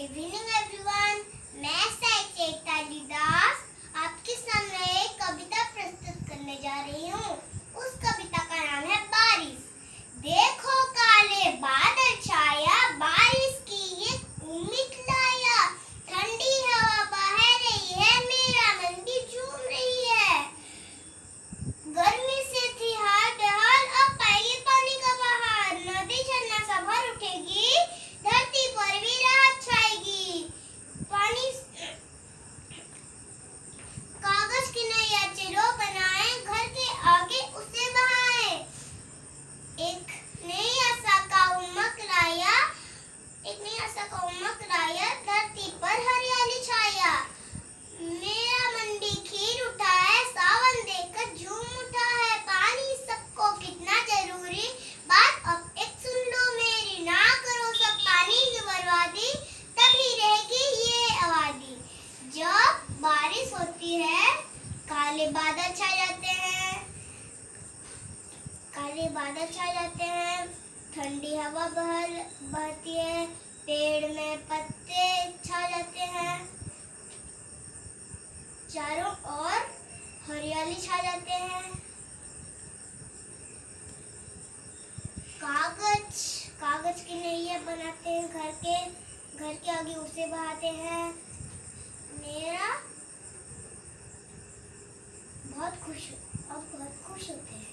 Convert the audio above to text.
Good evening everyone मैं साहित्य दास आपके सामने कविता प्रस्तुत करने जा रही हूँ। होती है। काले बादल छा जाते हैं। काले बादल छा जाते हैं। ठंडी हवा बहल, बहती है। पेड़ में पत्ते छा जाते हैं। चारों ओर हरियाली छा जाते हैं। कागज़ कागज़ की नैया बनाते हैं घर के। घर के आगे उसे बहाते हैं। खुश आप बहुत खुश होते हैं।